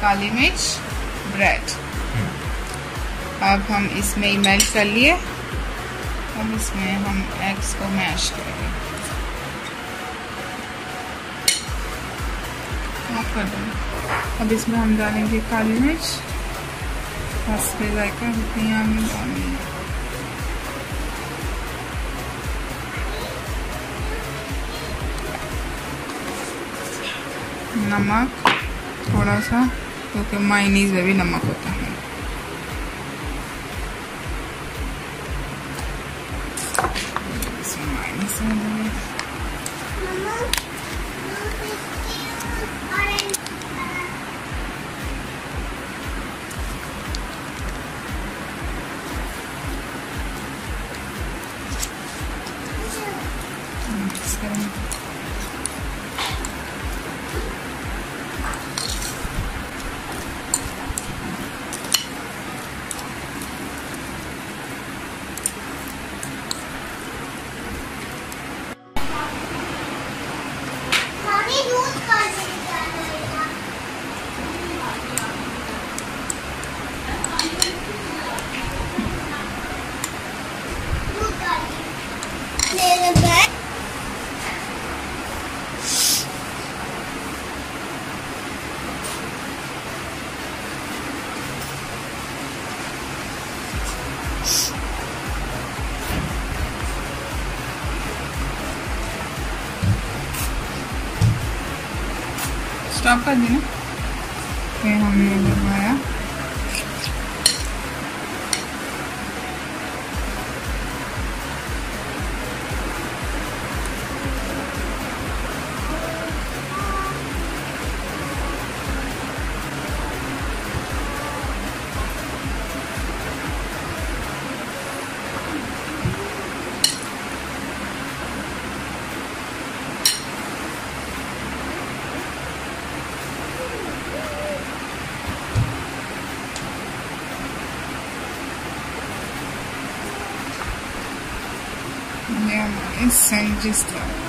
काली मिर्च ब्रेड अब हम इसमें मेल्ट कर लिए। अब इसमें, हम एग्स को मैश करेंगे। अब इसमें हम डालेंगे काली मिर्च। बस पे जायका धनिया में डालेंगे। नमक, थोड़ा सा। Creo que mayonnaise baby na stop कर दी ना फिर हमने लगाया né, é sem.